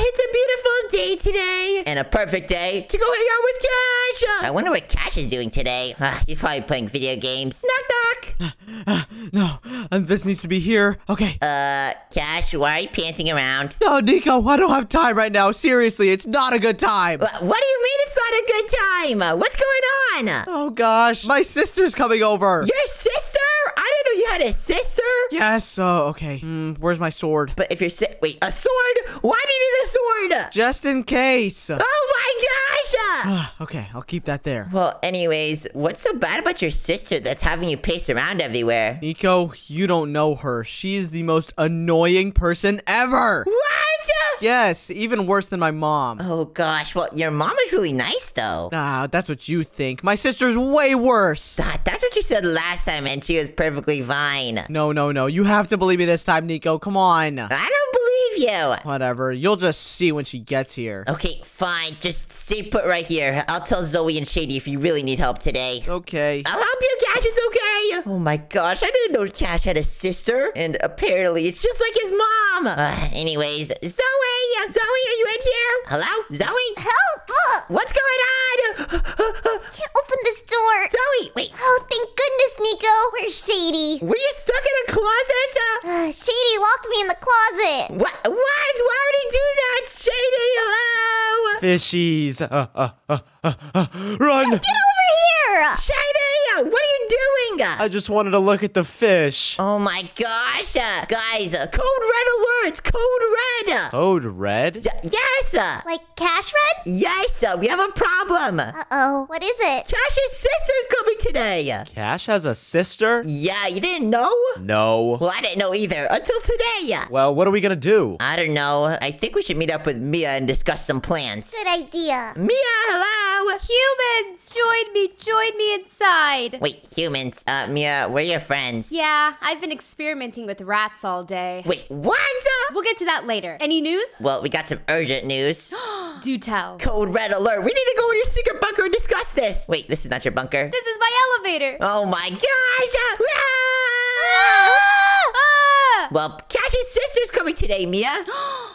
it's a beautiful day today. And a perfect day to go hang out with Cash. I wonder what Cash is doing today. Ah, he's probably playing video games. Knock, knock. Uh, no, and this needs to be here. Okay. Uh, Cash, why are you panting around? No, Nico, I don't have time right now. Seriously, it's not a good time. Wha- What do you mean it's not a good time? Uh, What's going on? Oh gosh, my sister's coming over. Your sister? I didn't know you had a sister. Yes. Oh, okay. Hmm, where's my sword? But if you're si- wait, a sword? Why do you need a sword? Just in case. Oh my gosh! okay, I'll keep that there. Well, anyways, what's so bad about your sister that's having you pace around everywhere? Nico, you don't know her. She is the most annoying person ever. What? Yes, even worse than my mom. Oh gosh, well, your mom is really nice though. Ah, that's what you think. My sister's way worse. God, that's what you said last time, and she was perfectly fine. No, no, no. You have to believe me this time, Nico. Come on. I don't believe you. Whatever. You'll just see when she gets here. Okay, fine. Just stay put right here. I'll tell Zoe and Shady if you really need help today. Okay. I'll help you, Cash. It's okay. Oh my gosh, I didn't know Cash had a sister, and apparently it's just like his mom. Uh, anyways, Zoe, yeah, Zoe, are you in here? Hello, Zoe. Help! What's going on? can't open this door. Zoe, wait. Oh, thank goodness, Nico. Where's Shady? Were you stuck in a closet? Uh, Uh, Shady locked me in the closet. what? What? Why would he do that? Shady, hello. Fishies. Uh, uh, uh, uh, uh, run. Get over here! Shady, what are you doing? I just wanted to look at the fish. Oh my gosh, uh, guys! Uh, code red alert! Code red! Code red? Y- yes! Uh, Like Cash Red? yes! Uh, we have a problem. Uh-oh. What is it? Cash's sister's coming today. Cash has a sister? Yeah, you didn't know? No. Well, I didn't know either until today. Well, what are we gonna do? I don't know. I think we should meet up with Mia and discuss some plans. Good idea. Mia, hello. Humans, join me, join me inside. Wait, humans. Uh, Mia, we're your friends. Yeah, I've been experimenting with rats all day. Wait, what? We'll get to that later. Any news? Well, we got some urgent news. Do tell. Code red alert. We need to go in your secret bunker and discuss this. Wait, this is not your bunker. This is my elevator. Oh my gosh! Ah! Ah! Well, Cash's sister's coming today, Mia.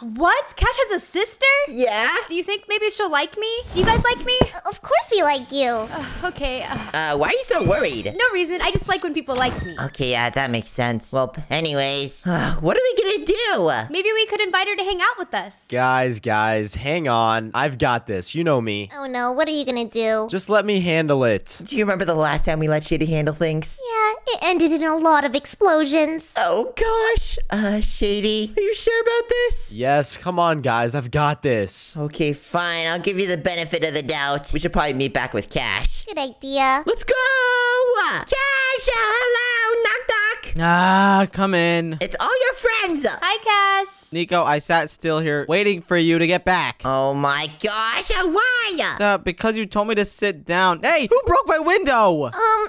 What? Cash has a sister? Yeah? Do you think maybe she'll like me? Do you guys like me? Of course we like you. Okay, uh, Uh, why are you so worried? no reason. I just like when people like me. Okay, yeah, that makes sense. Well, p- anyways, what are we gonna do? Maybe we could invite her to hang out with us. Guys, guys, hang on. I've got this. You know me. Oh no, what are you gonna do? Just let me handle it. Do you remember the last time we let Shady handle things? Yeah, it ended in a lot of explosions. Oh gosh, uh, Shady, are you sure about this? Yes, come on, guys. I've got this. Okay, fine. I'll give you the benefit of the doubt. We should probably meet back with Cash. Good idea. Let's go! Cash, uh, hello, knock knock. Ah, come in. It's all your friends. Hi, Cash. Nico, I sat still here waiting for you to get back. Oh my gosh, why? Uh, because you told me to sit down. Hey, who broke my window? Um,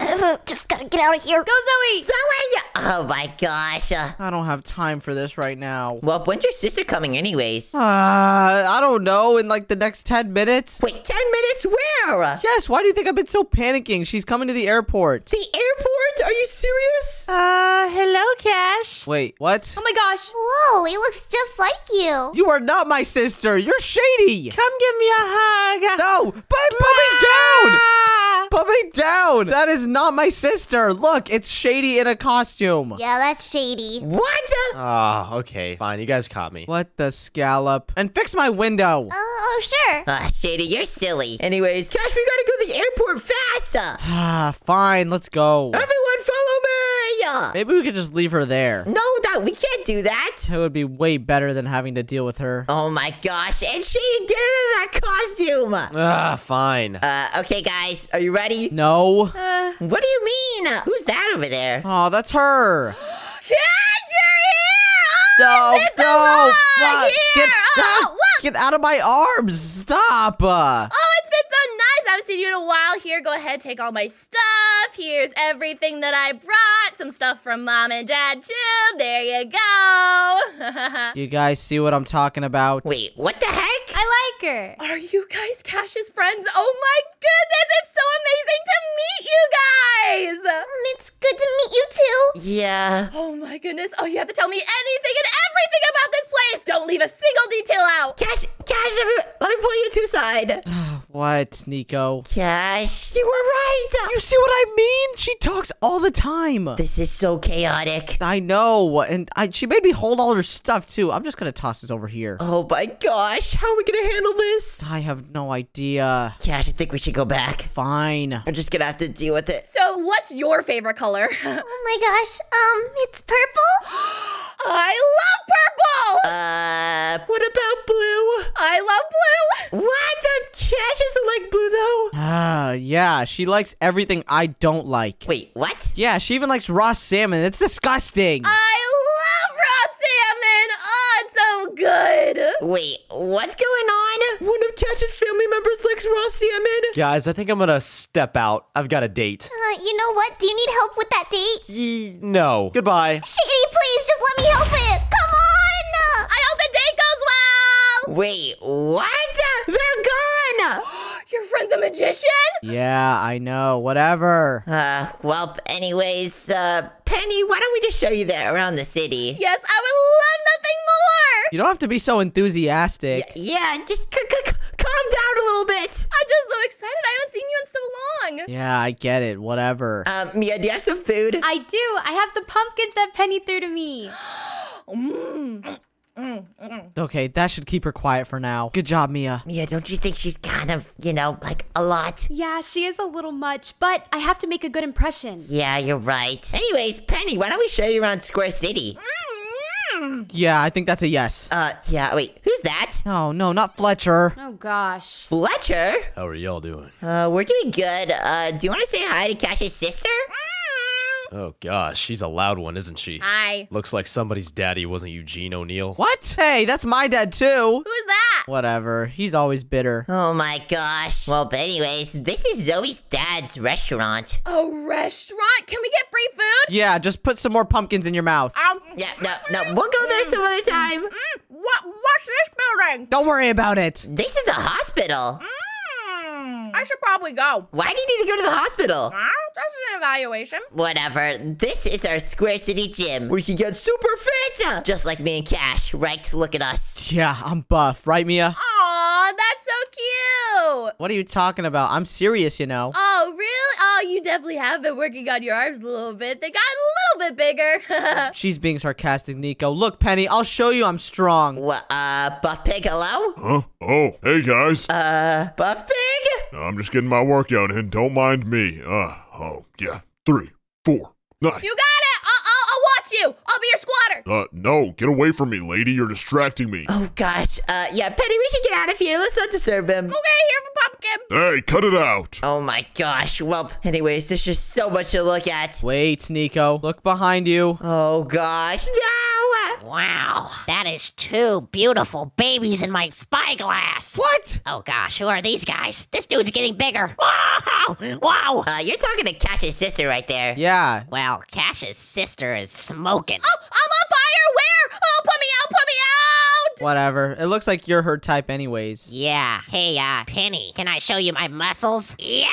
nothing. Just gotta get out of here. Go, Zoe. Zoe! Oh my gosh. I don't have time for this right now. well, when's your sister coming anyways? Uh, I don't know. In like the next 10 minutes? Wait, 10 minutes where? Yes, why do you think I've been so panicking? She's coming to the airport. The airport? Are you serious? Uh, hello, Cash. Wait, what? Oh my gosh. Whoa, he looks just like you. You are not my sister. You're shady. Come give me a hug. No, but put me down. Put me down. That is not my sister. Look, it's shady in a costume. Yeah, that's shady. What? Ah, okay. Fine. You guys caught me. What the scallop? And fix my window. Oh, sure. Ah, Shady, you're silly. Anyways, Cash, we gotta go to the airport fast. Ah, fine. Let's go. Everyone follow Maybe we could just leave her there. No, that we can't do that. It would be way better than having to deal with her. Oh my gosh, and Shady, get out of that costume. Ah, fine. Uh, okay, guys, are you ready? No. Uh, What do you mean? Who's that over there? Oh, that's her. Cash, you're here! No, been so no. long! Ah, Here! Get, Oh, get out of my arms. Stop. Oh, it's been so nice. I haven't seen you in a while. Here, go ahead, take all my stuff. Here's everything that I brought. Some stuff from mom and dad, too. There you go. you guys see what I'm talking about? Wait, what the heck? I like her. Are you guys Cash's friends? Oh my goodness, it's so amazing to meet you guys! Mm, It's good to meet you too. Yeah. Oh my goodness. Oh, you have to tell me anything and everything about this place. Don't leave a single detail out. Cash, Cash, let me, let me pull you to side. What, Nico? Cash, you were right. You see what I mean? She talks all the time. This is so chaotic. I know, and I, she made me hold all her stuff too. I'm just gonna toss this over here. Oh my gosh, how are we gonna handle this? I have no idea. Cash, I think we should go back. Fine. I'm just gonna have to deal with it. So, what's your favorite color? Oh my gosh. Um, it's purple. I love purple! Uh, what about blue? I love blue! What? Cash doesn't like blue though. Ah, yeah, she likes everything I don't like. Wait, what? Yeah, she even likes raw salmon. It's disgusting. I love raw salmon! Oh, it's so good! Wait, what's going on? One of Cash's family members likes raw salmon. Guys, I think I'm gonna step out. I've got a date. Uh, you know what? Do you need help with that date? Ye- no. Goodbye. Shady, please, just let me help it. Come on. I hope the date goes well! Wait, what? They're gone. Your friend's a magician? yeah, I know. Whatever. Uh, well, anyways, uh, Penny, why don't we just show you that around the city? Yes, I would love nothing more! You don't have to be so enthusiastic. Yeah, just c- c- c- calm down a little bit. I'm just so excited. I haven't seen you in so long. Yeah, I get it. Whatever. Um, Mia, do you have some food? I do. I have the pumpkins that Penny threw to me. Okay, that should keep her quiet for now. Good job, Mia. Mia, don't you think she's kind of, you know, like a lot? Yeah, she is a little much, but I have to make a good impression. Yeah, you're right. Anyways, Penny, why don't we show you around Square City? Yeah, I think that's a yes. Uh, yeah, wait, who's that? Oh, no, not Fletcher. Oh gosh. Fletcher? How are y'all doing? Uh, we're doing good. Uh, do you want to say hi to Cash's sister? Oh gosh, she's a loud one, isn't she? Hi. Looks like somebody's daddy wasn't Eugene O'Neill. What? Hey, that's my dad too. Who's that? Whatever. He's always bitter. Oh my gosh. Well, but anyways, this is Zoe's dad's restaurant. A restaurant? Can we get free food? Yeah, just put some more pumpkins in your mouth. Um, Yeah, no, no, we'll go there some other mm, mm, time. Mm. What? What's this building? Don't worry about it. This is the hospital. I should probably go. Why do you need to go to the hospital? Huh? That's an evaluation. Whatever. This is our Square City gym where you can get super fit. Just like me and Cash, right? Look at us. Yeah, I'm buff, right, Mia? Aw, that's so cute. What are you talking about? I'm serious, you know. Oh, really? You definitely have been working on your arms a little bit. They got a little bit bigger. She's being sarcastic, Nico. Look, Penny, I'll show you I'm strong. What, uh, Buff Pig, hello? Huh? Oh, hey guys. Uh, Buff Pig? I'm just getting my workout in. Don't mind me. Uh, oh, yeah. Three, four, nine. you got it. I'll, I'll, I'll watch you. I'll be your squatter. Uh, no, get away from me, lady. You're distracting me. Oh gosh. Uh, yeah, Penny, we should get out of here. Let's not disturb him. Okay, here for pumpkin. Hey, cut it out. Oh my gosh. Well, anyways, there's just so much to look at. Wait, Nico. Look behind you. Oh gosh, no! Wow, that is two beautiful babies in my spyglass. What? Oh gosh, who are these guys? This dude's getting bigger. Wow! Wow! Uh, you're talking to Cash's sister right there. Yeah. Well, Cash's sister is smoking. Oh, I'm on fire. Where? Oh, put me out. Put me out. Whatever. It looks like you're her type anyways. Yeah. Hey, uh, Penny, can I show you my muscles? Yeah.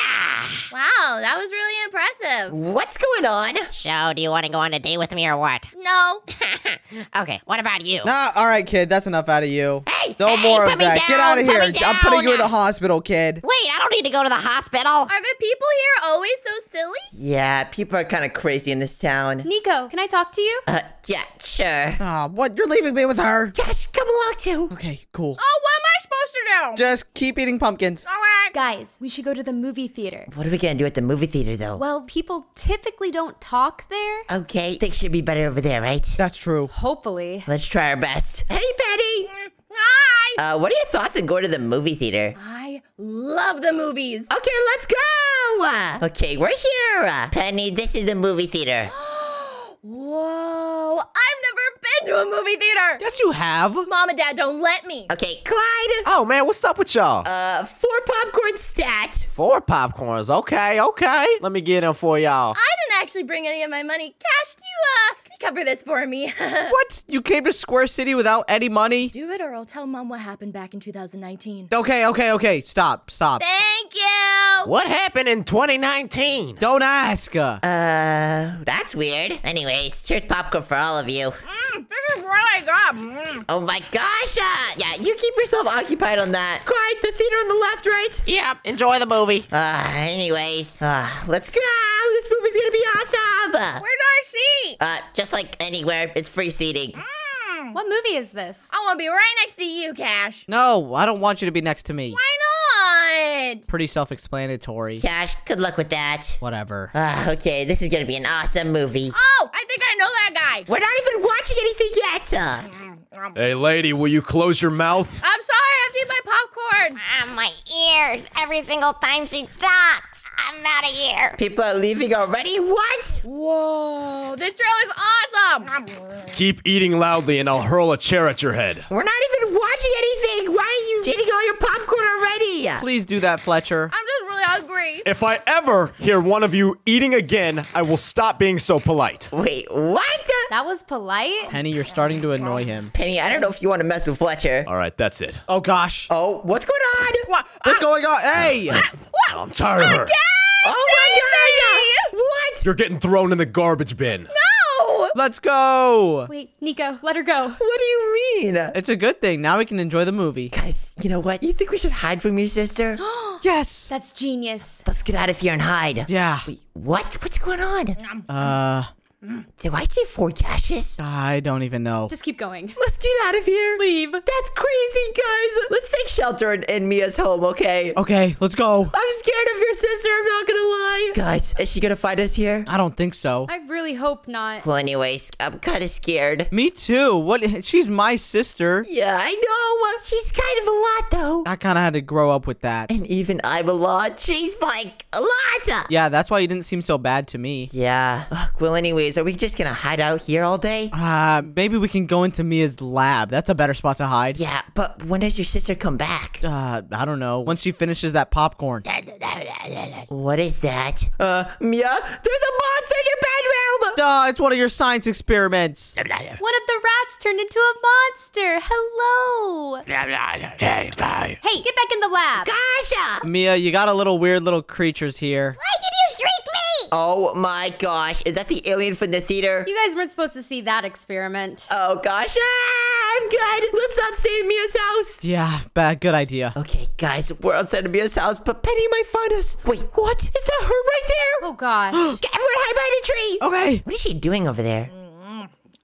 Wow, that was really impressive. What's going on? So, do you want to go on a date with me or what? No. okay, what about you? Nah, all right, kid. That's enough out of you. Hey, No hey, more put of me that. Get out of here. I'm putting you in the hospital, kid. Wait, I don't need to go to the hospital. Are the people here always so silly? Yeah, people are kind of crazy in this town. Nico, can I talk to you? Uh, yeah, sure. Ah, what? You're leaving me with her? Cash, come along too. Okay, cool. Oh, what am I supposed to do? Just keep eating pumpkins. All right. Guys, we should go to the movie theater. What are we gonna do at the movie theater though? Well, people typically don't talk there. Okay, things should be better over there, right? That's true. Hopefully. Let's try our best. Hey, Penny! Hi. Uh, what are your thoughts on going to the movie theater? I love the movies. Okay, let's go! Okay, we're here. Uh, Penny, this is the movie theater. Whoa, I've never been to a movie theater. Yes, you have. Mom and Dad don't let me. Okay, Clyde. Oh man, what's up with y'all? Uh, four popcorn stat. Four popcorns. Okay, okay. Let me get them for y'all. I didn't actually bring any of my money. Cash, do you, uh, can you cover this for me. What? You came to Square City without any money? Do it or I'll tell mom what happened back in 2019. Okay, okay, okay. Stop, stop. Thank you. What happened in 2019? Don't ask. Uh, Uh, that's weird. Anyways, here's popcorn for all of you. Mm, is really. Mm. Oh my gosh! Uh, yeah, you keep yourself occupied on that. Quiet, the theater on the left, right? Yep, enjoy the movie. Uh, anyways, uh, let's go! This movie's gonna be awesome! Where's our seat? Uh, just like anywhere, it's free seating. Mm. What movie is this? I want to be right next to you, Cash. no, I don't want you to be next to me. Why not? Pretty self-explanatory. Cash, good luck with that. Whatever. Uh, okay, this is gonna be an awesome movie. Oh, I think I know that guy. We're not even watching anything yet! Uh, Hey, lady, will you close your mouth? I'm sorry, I have to eat my popcorn. Ah, my ears. Every single time she talks. I'm out of here. people are leaving already? What? Whoa, this trailer's awesome. Keep eating loudly and I'll hurl a chair at your head. We're not even watching anything! Why are you eating all your popcorn already? Please do that, Fletcher. I'm just really hungry. If I ever hear one of you eating again, I will stop being so polite. Wait, what? That was polite? Penny, you're starting to annoy him. Penny, I don't know if you want to mess with Fletcher. All right, that's it. Oh gosh. Oh, what's going on? What? What's ah. going on? Hey! what I'm tired of oh, her. Oh my gosh! What? You're getting thrown in the garbage bin. No. Let's go! Wait, Nico, let her go. What do you mean? It's a good thing. Now we can enjoy the movie. Guys, you know what? You think we should hide from your sister? Yes! That's genius. Let's get out of here and hide. Yeah. Wait, what? What's going on? Uh, Did I say four caches? I don't even know. Just keep going. Let's get out of here. Leave. That's crazy, guys. Let's take shelter in, in Mia's home, okay? Okay, let's go. I'm scared of your sister, I'm not gonna lie. Guys, is she gonna find us here? I don't think so. I really hope not. Well, anyways, I'm kinda scared. Me too. What? She's my sister. Yeah, I know. She's kind of a lot, though. I kind of had to grow up with that. And even I'm a lot. She's like a lot. Yeah, that's why you didn't seem so bad to me. Yeah. Ugh, well, anyways, are we just gonna hide out here all day? Uh, maybe we can go into Mia's lab. That's a better spot to hide. Yeah, but when does your sister come back? Uh, I don't know. Once she finishes that popcorn. What is that? Uh, Mia, there's a monster in your bedroom! Duh, it's one of your science experiments. One of the rats turned into a monster. Hello. Hey, get back in the lab. Gosh! Mia, you got a little weird little creatures here. Why did you shriek me? Oh my gosh, is that the alien from the theater? You guys weren't supposed to see that experiment. Oh gosh, ah, I'm good. Let's not stay in Mia's house. Yeah, bad, good idea. Okay, guys, we're outside of Mia's house, but Penny might find us. Wait, what? Is that her right there? Oh gosh. Get everyone hide behind a tree. Okay. What is she doing over there?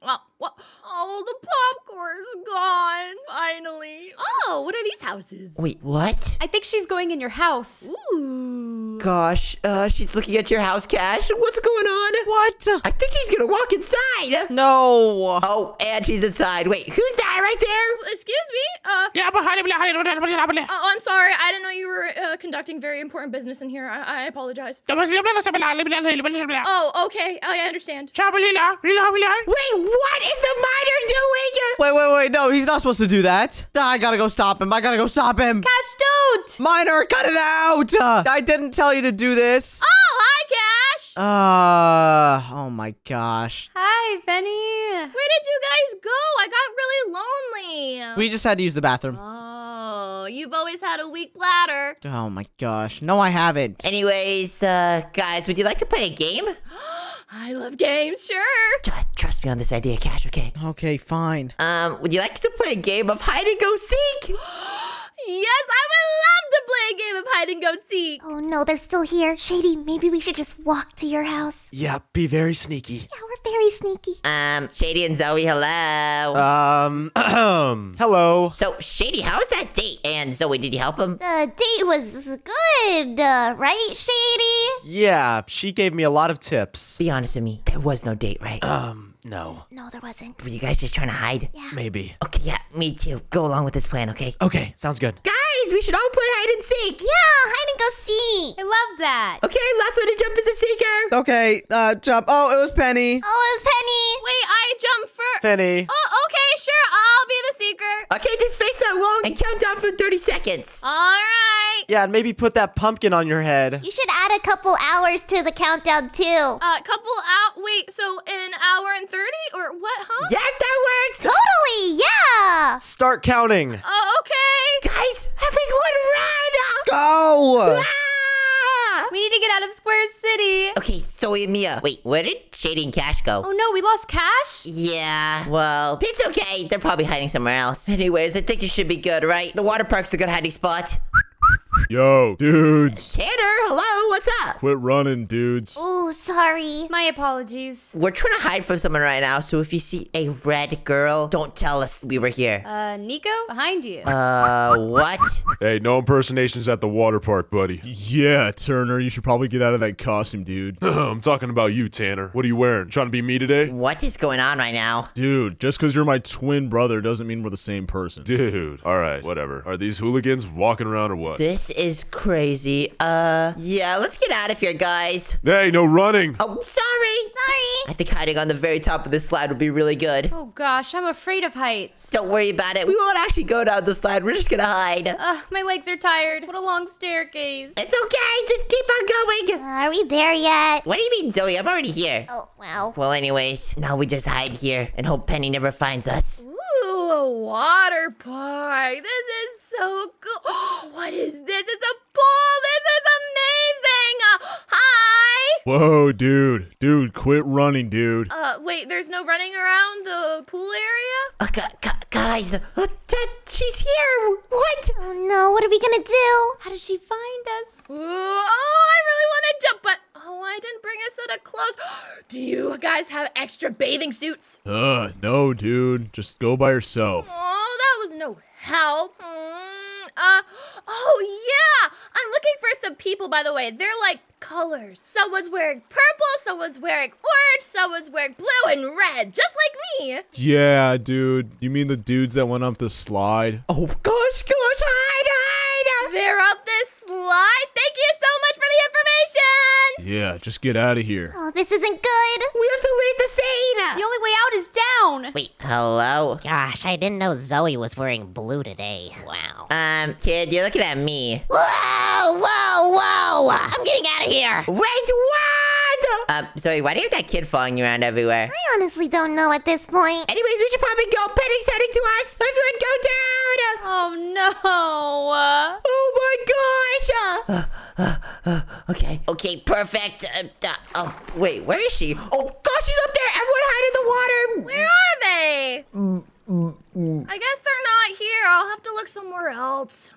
Oh, what? Oh, the popcorn's gone. Finally. Oh, what are these houses? Wait, what? I think she's going in your house. Ooh. Gosh, uh, she's looking at your house, Cash. What's going on? What? I think she's gonna walk inside. No. Oh, and she's inside. Wait, who's that right there? Excuse me. Uh. yeah, Oh, I'm sorry. I didn't know you were uh, conducting very important business in here. I, I apologize. Oh, okay. oh, I understand. Wait, what is the miner doing? Wait, wait, wait. No, he's not supposed to do that. I gotta go stop him. I gotta go stop him. Cash, don't. Miner, cut it out. I didn't tell you to do this. Oh, Cash. Uh, oh my gosh. Hi, Penny. Where did you guys go? I got really lonely. We just had to use the bathroom. Oh, you've always had a weak bladder. Oh my gosh. No, I haven't. Anyways, uh, guys, would you like to play a game? I love games, sure. Tr- Trust me on this idea, Cash, okay? Okay, fine. Um, would you like to play a game of hide and go seek? Yes, I would love to play a game of hide and go seek. Oh no, they're still here. Shady, maybe we should just walk to your house. Yeah, be very sneaky. Yeah, we're very sneaky. Um, Shady and Zoe, hello. Um, hello. so, Shady, how was that date? And Zoe, did you help him? The date was good, uh, right, Shady? Yeah, she gave me a lot of tips. Be honest with me, there was no date, right? Um, no, No, there wasn't. Were you guys just trying to hide? Yeah. maybe. Okay, yeah, me too. Go along with this plan, okay? Okay, sounds good. Guys, we should all play hide and seek. Yeah, hide and go seek. I love that. Okay, last one to jump is the seeker. Okay, uh, jump. Oh, it was Penny. Oh, it was Penny. Wait, I jumped first. Penny. Oh, okay, sure. I'll be the seeker. Okay, just face that wall and and count down for 30 seconds. All right. Yeah, and maybe put that pumpkin on your head. You should add a couple hours to the countdown too. Uh, couple out. Wait, so an hour and 30 or what, huh? Yeah, that works. Totally, yeah. Start counting. Oh, okay. Guys, everyone run! Go! Ah! We need to get out of Square City. Okay, Zoe and Mia. Wait, where did Shady and Cash go? Oh no, we lost Cash? Yeah, well, it's okay. They're probably hiding somewhere else. Anyways, I think this should be good, right? The water park's a good hiding spot. Yo, dudes. Tanner, hello, what's up? Quit running, dudes. Oh, sorry. My apologies. We're trying to hide from someone right now, so if you see a red girl, don't tell us we were here. Uh, Nico? Behind you. Uh, what? Hey, no impersonations at the water park, buddy. Yeah, Turner, you should probably get out of that costume, dude. I'm talking about you, Tanner. What are you wearing? Trying to be me today? What is going on right now? Dude, just because you're my twin brother doesn't mean we're the same person. Dude. All right, whatever. Are these hooligans walking around or what? This is crazy. Uh, yeah, let's get out of here, guys. Hey, no running. Oh, sorry. Sorry. I think hiding on the very top of this slide would be really good. Oh gosh, I'm afraid of heights. Don't worry about it. We won't actually go down the slide. We're just gonna hide. Ugh, my legs are tired. What a long staircase. It's okay. Just keep on going. Are we there yet? What do you mean, Zoe? I'm already here. Oh, wow. Well, anyways, now we just hide here and hope Penny never finds us. Ooh, a water park. This is so cool. what is this? It's a pool. This is amazing. Uh, hi. Whoa, dude. Dude, quit running, dude. Uh, wait, there's no running around the pool area? Uh, gu- gu- guys, uh, she's here. What? Oh no, what are we gonna do? How did she find us? Ooh, oh, I really want to jump, but oh, I didn't bring a set of clothes. Do you guys have extra bathing suits? Uh, no, dude. Just go by yourself. Oh, that was no help. Mm, uh, oh yeah, I'm looking for some people. By the way, they're like colors. Someone's wearing purple, someone's wearing orange, someone's wearing blue and red, just like me. Yeah, dude. You mean the dudes that went up the slide? Oh, gosh, gosh, hide, hide. They're up this slide. Thank you so much for the information. Yeah, just get out of here. Oh, this isn't good. We have to leave the scene! The only way out is down. Wait, hello? Gosh, I didn't know Zoe was wearing blue today. Wow. Um, kid, you're looking at me. Whoa, whoa, whoa! I'm getting out of here. Wait, what? Um, Zoe, why do you have that kid following you around everywhere? I honestly don't know at this point. Anyways, we should probably go. Penny's heading to us. Everyone go down. Oh no. Oh my gosh. Uh, uh, uh, okay. Okay, perfect. Uh, uh, oh, wait, where is she? Oh gosh, she's up there. Everyone hide in the water. Where are they? I guess they're not here. I'll have to look somewhere else.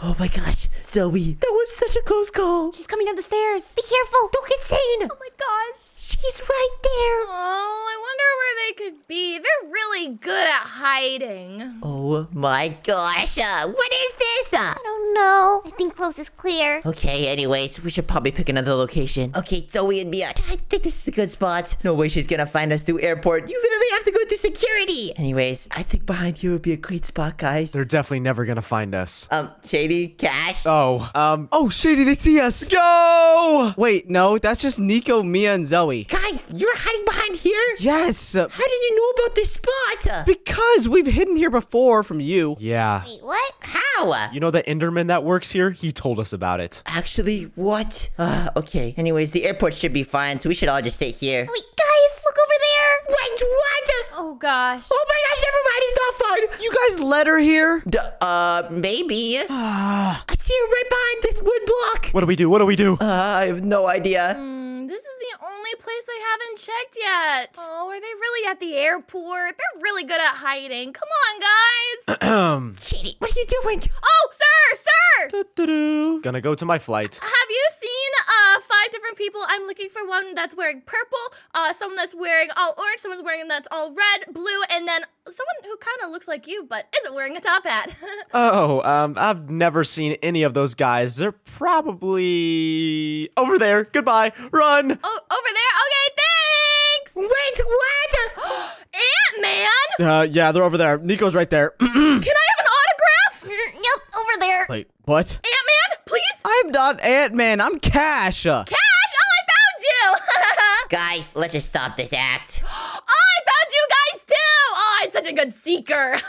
Oh my gosh, Zoe, that was such a close call. She's coming down the stairs. Be careful. Don't get sane. Oh my gosh. She's right there. Oh, I wonder where they could be. They're really good at hiding. Oh my gosh, uh, what is this? Uh, I don't know. I think close is clear. Okay, anyways, we should probably pick another location. Okay, Zoe and Mia, I think this is a good spot. No way she's gonna find us through airport. You literally have to go through security. Anyways, I think behind here would be a great spot, guys. They're definitely never gonna find us. Um, Shady, Cash. Oh, um, Oh, Shady, they see us. Go! Wait, no, that's just Nico, Mia, and Zoe. Guys, you're hiding behind here? Yes, How did you know about this spot? because we've hidden here before from you. yeah. Wait, what? How? You know the Enderman that works here? He told us about it. Actually, what? Uh, okay. Anyways, the airport should be fine, so we should all just stay here. Wait, guys, look over there. Wait, what? Oh gosh. Oh my gosh, never mind, it's not fine. You guys let her here? D- uh, maybe. Ah, I see her right behind this wood block. What do we do? What do we do? Uh, I have no idea. Hmm, this is the only place I haven't checked yet. Oh, are they really at the airport? They're really good at hiding. Come on, guys. Shady, what are you doing? oh, sir, sir. Doo-doo-doo. Gonna go to my flight. Have you seen uh five different people? I'm looking for one that's wearing purple, uh someone that's wearing all orange, someone's wearing that's all red, blue, and then someone who kind of looks like you but isn't wearing a top hat. Oh, um, I've never seen any of those guys. They're probably over there. Goodbye. Run. oh, over there. Okay, thanks. Wait, what? Ant Man, uh, yeah, they're over there. Nico's right there. can I have an autograph? Mm, yep, over there. Wait, what? Ant Man, please. I'm not Ant-Man. I'm Cash. Uh, Cash. Oh, I found you. Guys, let's just stop this act. I found you guys too. Oh, I'm such a good seeker.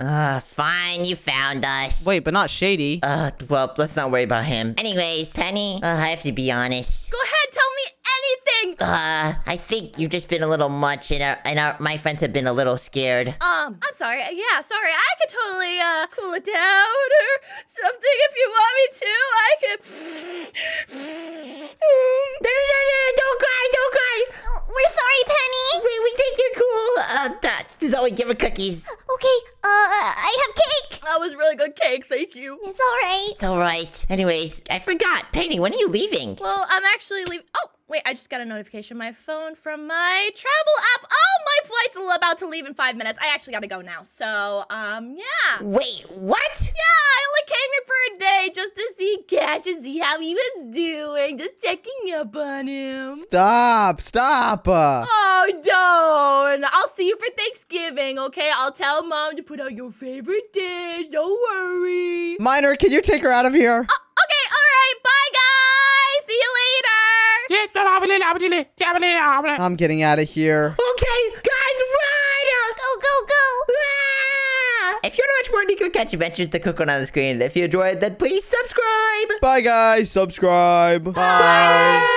Uh, fine, you found us. Wait, but not Shady. Uh, well, let's not worry about him. Anyways, Penny, uh, I have to be honest. Go ahead, tell me anything. Uh, I think you've just been a little much, and our, and our, my friends have been a little scared. Um, I'm sorry. Yeah, sorry. I could totally uh cool it down or something if you want me to. I could. No, no, no, no, don't cry, don't cry. Oh, we're sorry, Penny. We, we think you're cool. Uh, uh, Zoe, give her cookies. Okay, uh, I have cake. That was really good cake. Thank you. It's all right. It's all right. Anyways, I forgot. Penny, when are you leaving? Well, I'm actually leaving. Oh, wait, I just got a notification on my phone from my travel app. Oh, my flight's about to leave in five minutes. I actually got to go now. So, um, yeah. Wait, what? Yeah, I only came here for a day just to see Cash and see how he was doing. Just checking up on him. Stop, stop. Uh, Oh, don't. I'll see you for Thanksgiving, okay? I'll tell mom to put out your favorite dish. Don't worry. Miner, can you take her out of here? Okay, all right. Bye, guys. See you later. I'm getting out of here. Okay, guys, run! Go, go, go. Ah! If you want to watch more Nico Cash Adventures, the cook one on the screen. If you enjoyed, then please subscribe. Bye, guys. Subscribe. Bye.